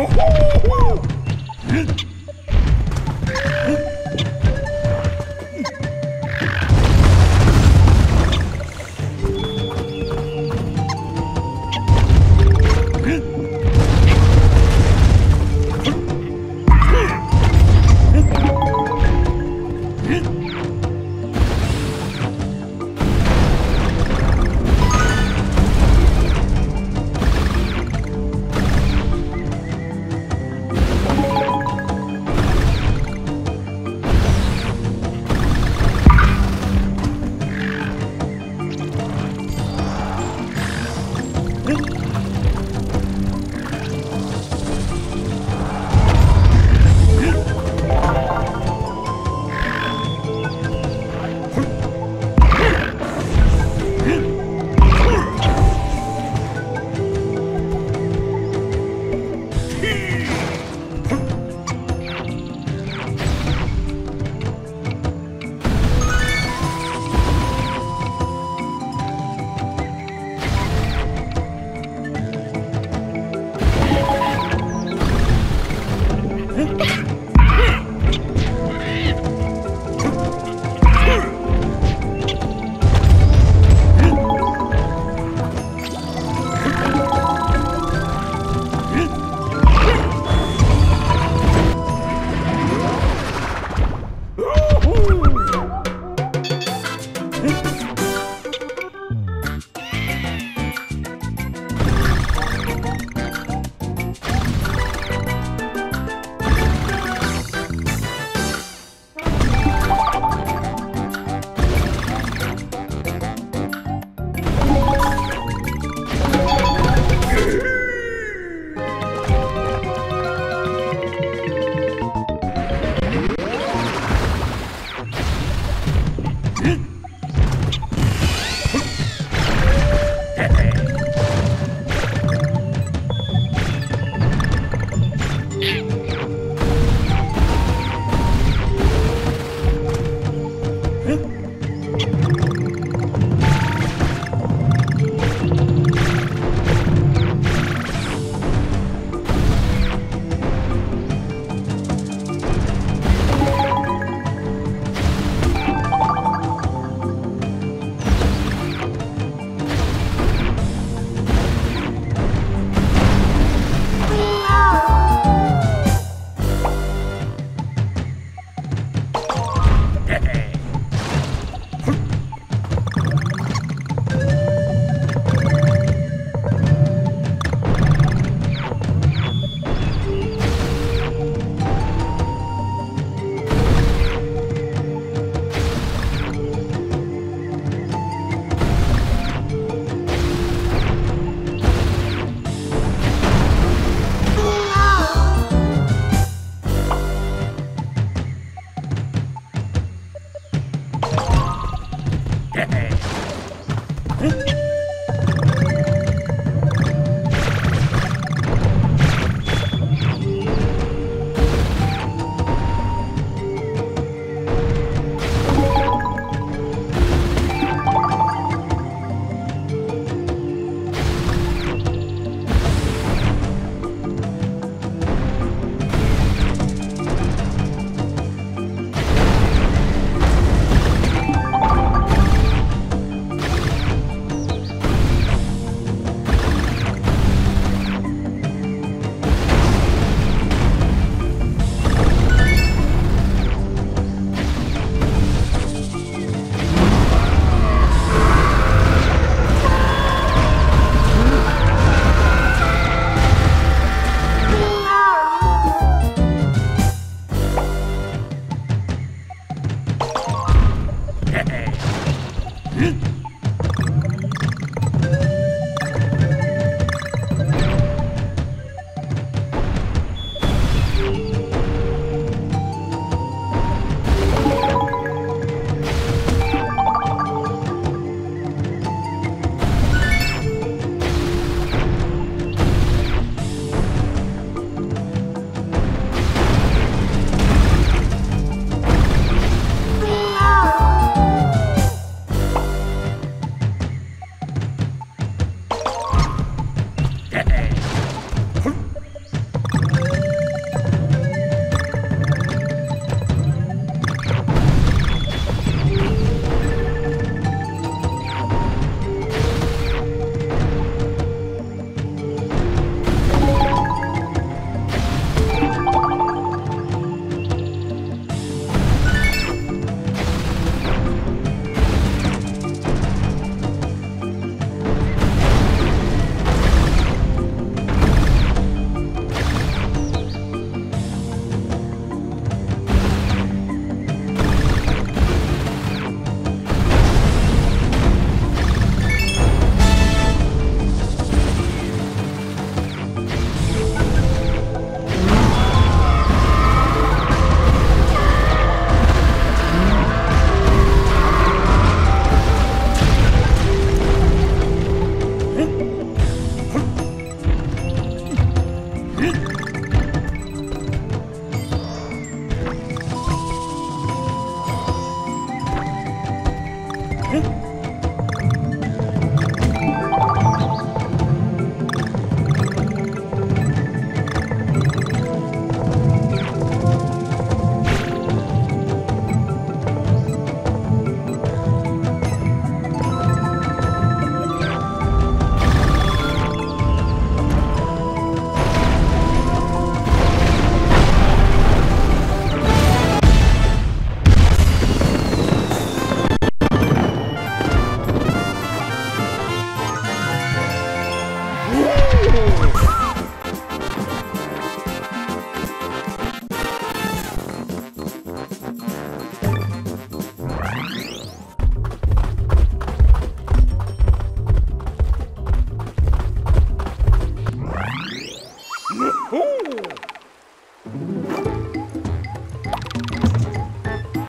Woo-hoo! 人。